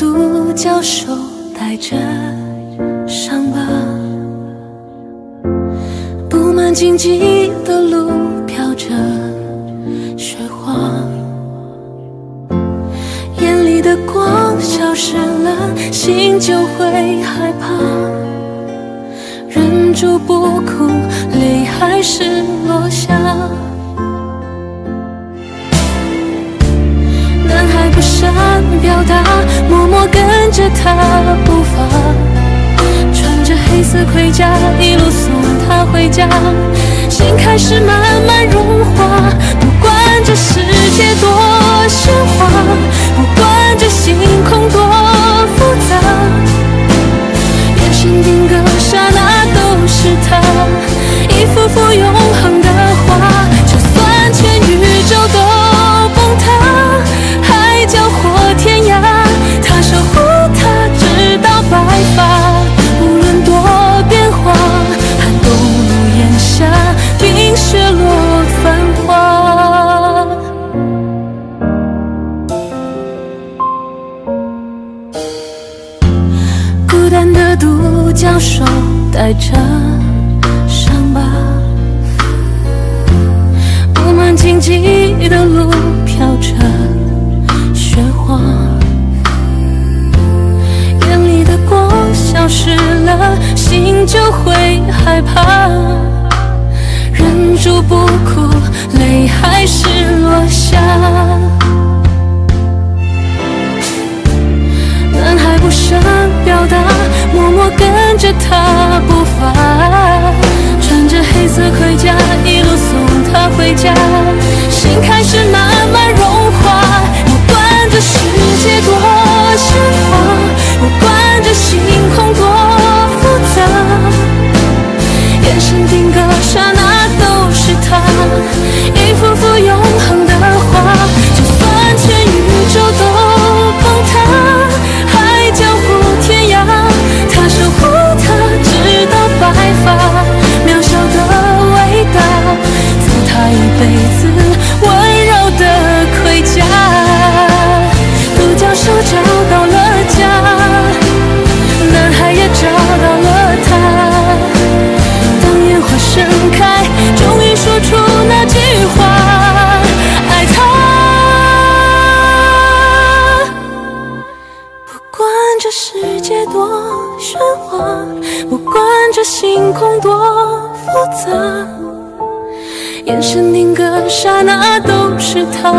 独角兽带着伤疤，布满荆棘的路飘着雪花，眼里的光消失了，心就会害怕。忍住不哭，泪还。样心开始慢不交手，带着伤疤，布满荆棘的路飘着雪花，眼里的光消失了，心就会害怕。着他步伐穿着黑色盔甲一路送他回家。心开始慢界多喧哗不管这星空多复杂眼神定格刹那都是他